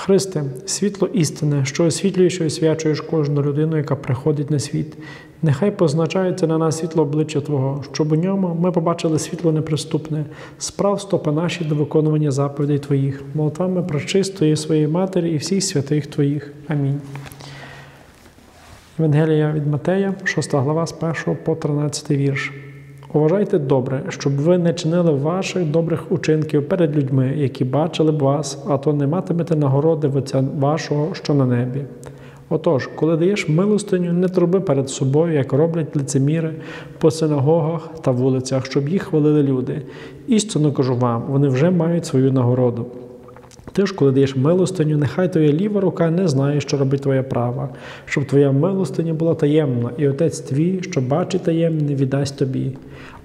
Христе, світло істини, що освітлюєш і освячуєш кожну людину, яка приходить на світ. Нехай позначається на нас світло обличчя Твого, щоб у ньому ми побачили світло неприступне, справ стопи наші до виконування заповідей Твоїх, молитвами прочистої своєї Матері і всіх святих Твоїх. Амінь. Євангелія від Матея, 6 глава, з 1 по 13 вірш. Уважайте добре, щоб ви не чинили ваших добрих учинків перед людьми, які бачили б вас, а то не матимете нагороди в Отця вашого, що на небі. Отож, коли даєш милостиню, не труби перед собою, як роблять лицеміри по синагогах та вулицях, щоб їх хвалили люди. Істинно кажу вам, вони вже мають свою нагороду. Ти ж, коли даєш милостиню, нехай твоя ліва рука не знає, що робить твоя права, щоб твоя милостиня була таємна, і отець твій, що бачить таємне, віддасть тобі.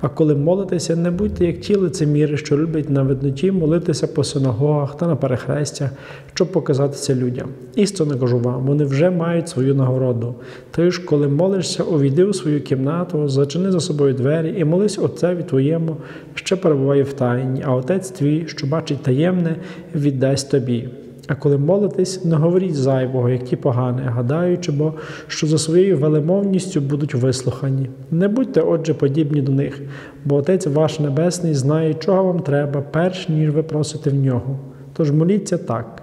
А коли молитеся, не будьте як ті лицеміри, що люблять на видноті молитися по синагогах та на перехрестях, щоб показатися людям. Істинно кажу вам, вони вже мають свою нагороду. Ти ж, коли молишся, увійди у свою кімнату, зачини за собою двері і молись Отцеві твоєму, що перебуває в тайні, а отець твій, що бачить таємне, віддасть тобі. А коли молитесь, не говоріть зайвого, як ті погані, гадаючи, бо що за своєю велемовністю будуть вислухані. Не будьте, отже, подібні до них, бо Отець ваш Небесний знає, чого вам треба, перш ніж ви просите в нього. Тож моліться так.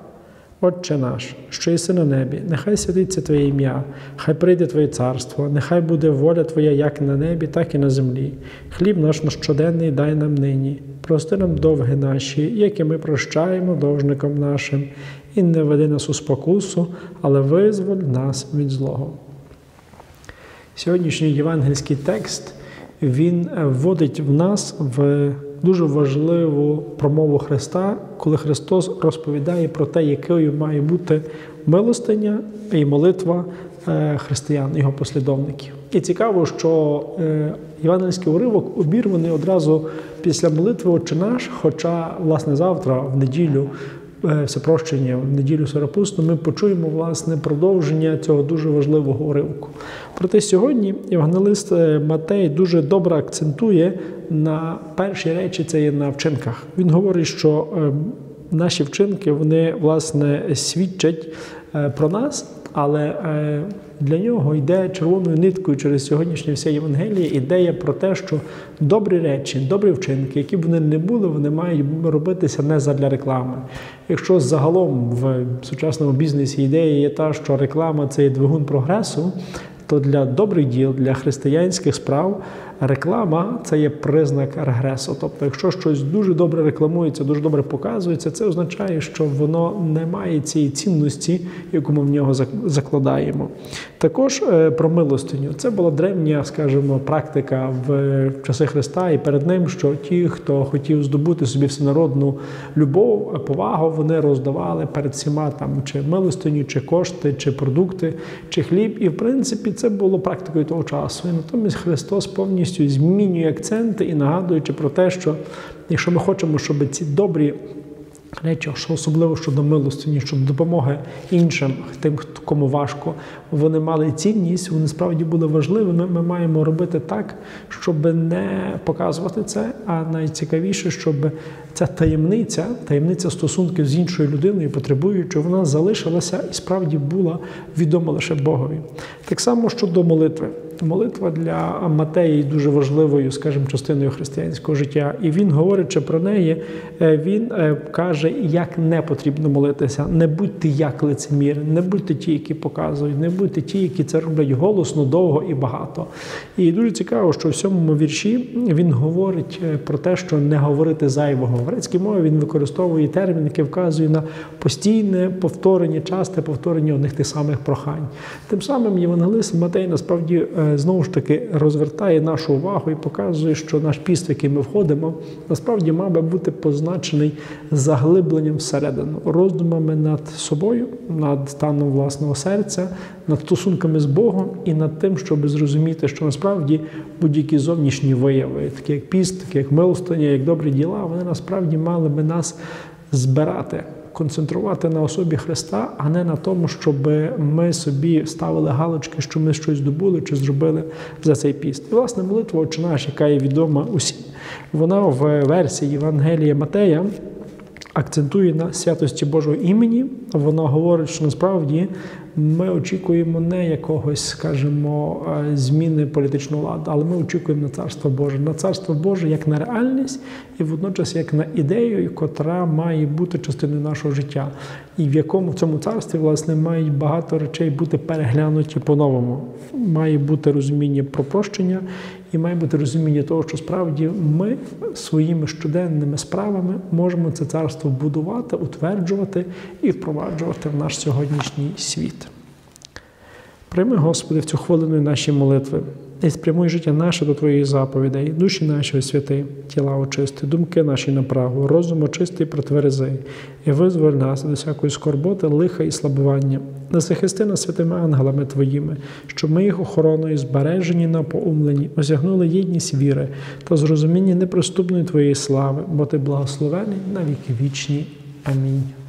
Отче наш, що єси на небі, нехай святиться Твоє ім'я, хай прийде Твоє царство, нехай буде воля Твоя як на небі, так і на землі. Хліб наш щоденний дай нам нині, прости нам довги наші, як і ми прощаємо довжникам нашим, і не веди нас у спокусу, але визволь нас від злого. Сьогоднішній євангельський текст він вводить в нас в дуже важливу промову Христа, коли Христос розповідає про те, якою має бути милостиня і молитва християн, його послідовників. І цікаво, що євангельський уривок обірваний одразу після молитви «Отче наш, хоча, власне, завтра, в неділю, всепрощення, в неділю Сарапусту, ми почуємо власне продовження цього дуже важливого уривку. Проте сьогодні євангелист Матей дуже добре акцентує на перші речі, це є на вчинках. Він говорить, що наші вчинки вони власне свідчать про нас. Але для нього йде червоною ниткою через сьогоднішнє все Євангеліє ідея про те, що добрі речі, добрі вчинки, які б вони не були, вони мають робитися не задля реклами. Якщо загалом в сучасному бізнесі ідея є та, що реклама це є двигун прогресу, то для добрих діл, для християнських справ реклама це є признак регресу. Тобто, якщо щось дуже добре рекламується, дуже добре показується, це означає, що воно не має цієї цінності, яку ми в нього закладаємо. Також про милостиню. Це була древня, скажімо, практика в часи Христа, і перед ним, що ті, хто хотів здобути собі всенародну любов, повагу, вони роздавали перед всіма там чи милостиню, чи кошти, чи продукти, чи хліб. І в принципі це було практикою того часу. І натомість Христос повністю змінює акценти і нагадуючи про те, що якщо ми хочемо, щоб ці добрі речі, особливо щодо милостині, щоб допомоги іншим, тим, кому важко, вони мали цінність, вони справді були важливими. Ми маємо робити так, щоб не показувати це, а найцікавіше, щоб ця таємниця, таємниця стосунків з іншою людиною, потребуючи, вона залишилася і справді була відома лише Богові. Так само щодо молитви. Молитва для Матеї дуже важливою, скажімо, частиною християнського життя. І він, говорячи про неї, він каже, як не потрібно молитися. Не будьте як лицеміри, не будьте ті, які показують, не будьте ті, які це роблять голосно, довго і багато. І дуже цікаво, що в сьомому вірші він говорить про те, що не говорити зайвого. В грецькій мові він використовує термін, який вказує на постійне повторення, часте повторення одних тих самих прохань. Тим самим євангелист Матей насправді знову ж таки розвертає нашу увагу і показує, що наш піст, в який ми входимо, насправді мав би бути позначений заглибленням всередину, роздумами над собою, над станом власного серця, над стосунками з Богом і над тим, щоб зрозуміти, що насправді будь-які зовнішні вияви, такі як піст, такі як милостиня, як добрі діла, вони насправді мали би нас збирати концентрувати на особі Христа, а не на тому, щоб ми собі ставили галочки, що ми щось здобули чи зробили за цей піст. І власне молитва «Отче наш», яка є відома усім, вона в версії Євангелія Матея. акцентує на святості Божого імені. Вона говорить, що насправді ми очікуємо не якогось, скажімо, е, зміни політичного ладу, але ми очікуємо на царство Боже, на царство Боже як на реальність і водночас як на ідею, котра має бути частиною нашого життя, і в якому в цьому царстві власне мають багато речей бути переглянуті по-новому. Має бути розуміння про прощення, і має бути розуміння того, що справді ми своїми щоденними справами можемо це царство будувати, утверджувати і впроваджувати в наш сьогоднішній світ. Прийми, Господи, в цю хвилину наші молитви і спрямуй життя наше до Твоїх заповідей, душі наші освяти, тіла очисти, думки наші направо, розум очисти і протверези, і визволь нас від всякої скорботи, лиха і слабування. Не захисти нас святими ангелами Твоїми, щоб ми їх охороною збережені на поумлені, осягнули єдність віри та зрозуміння неприступної Твоєї слави, бо Ти благословений на віки вічні. Амінь.